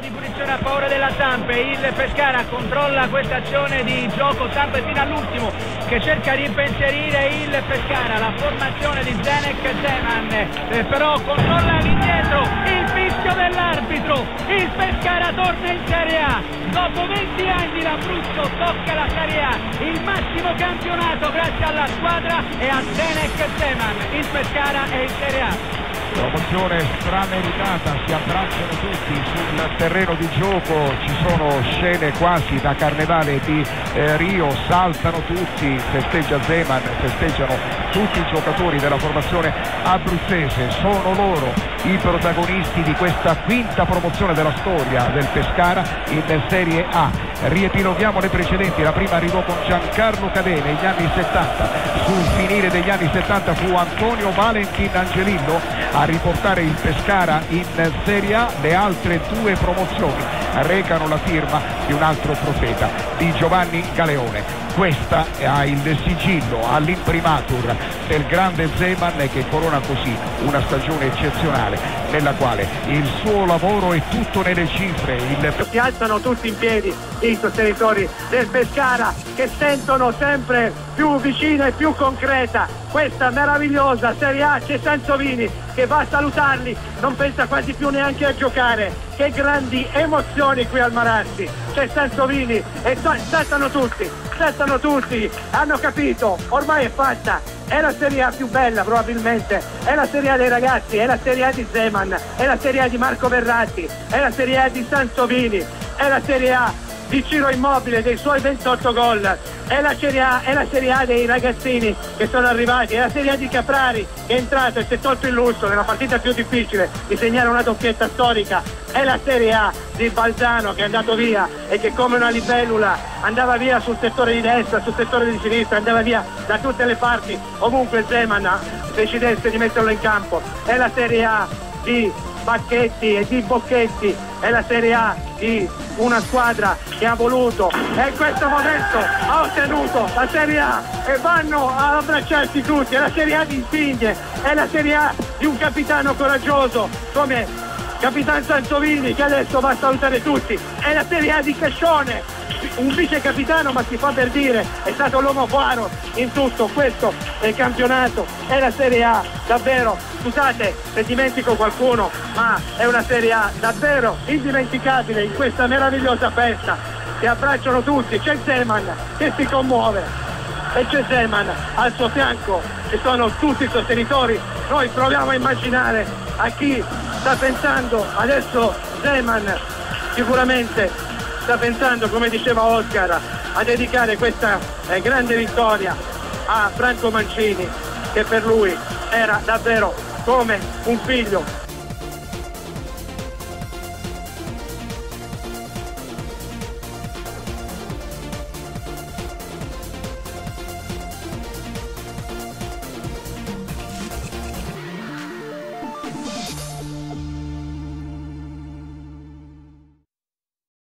di punizione a favore della Sampe, il Pescara controlla questa azione di gioco. Sampe fino all'ultimo che cerca di impensierire il Pescara, la formazione di Zenek Zeman, eh, però controlla all'indietro il fischio dell'arbitro, il Pescara torna in Serie A, dopo 20 anni l'Abruzzo tocca la Serie A, il massimo campionato grazie alla squadra e a Zenek Zeman, il Pescara è in Serie A. Promozione strameritata, si abbracciano tutti sul terreno di gioco, ci sono scene quasi da carnevale di eh, Rio, saltano tutti, festeggia Zeman, festeggiano tutti i giocatori della formazione abruzzese, sono loro i protagonisti di questa quinta promozione della storia del Pescara in Serie A. Riepiloghiamo le precedenti, la prima arrivò con Giancarlo Cadè negli anni 70, sul finire degli anni 70 fu Antonio Valentin Angelillo a riportare il Pescara in Serie A, le altre due promozioni recano la firma di un altro profeta, di Giovanni Galeone. Questa ha il sigillo, ha l'imprimatur del grande Zeman che corona così una stagione eccezionale nella quale il suo lavoro è tutto nelle cifre. Il... Si alzano tutti in piedi i sostenitori del Pescara che sentono sempre più vicina e più concreta questa meravigliosa Serie A c'è Sansovini che va a salutarli non pensa quasi più neanche a giocare. Che grandi emozioni qui al Marazzi c'è Sansovini e saltano tutti saltano tutti hanno capito ormai è fatta. È la Serie A più bella probabilmente, è la Serie A dei ragazzi, è la Serie A di Zeman, è la Serie A di Marco Verratti, è la Serie A di Sansovini, è la Serie A di Ciro Immobile dei suoi 28 gol, è la, Serie A, è la Serie A dei ragazzini che sono arrivati, è la Serie A di Caprari che è entrato e si è tolto il lusso nella partita più difficile di segnare una doppietta storica, è la Serie A di Balzano che è andato via e che come una libellula andava via sul settore di destra, sul settore di sinistra, andava via da tutte le parti, ovunque Zeman decidesse di metterlo in campo, è la Serie A di Bacchetti e di Bocchetti è la Serie A di una squadra che ha voluto e in questo momento ha ottenuto la Serie A e vanno ad abbracciarsi tutti, è la Serie A di Insigne, è la Serie A di un capitano coraggioso come Capitan Sansovini che adesso va a salutare tutti, è la Serie A di Cascione un vice capitano ma si fa per dire è stato l'uomo faro in tutto questo è campionato. È la Serie A davvero. Scusate se dimentico qualcuno ma è una Serie A davvero indimenticabile in questa meravigliosa festa. Si abbracciano tutti. C'è Zeman che si commuove. E c'è Zeman al suo fianco che sono tutti i sostenitori. Noi proviamo a immaginare a chi sta pensando adesso Zeman sicuramente sta pensando, come diceva Oscar, a dedicare questa eh, grande vittoria a Franco Mancini, che per lui era davvero come un figlio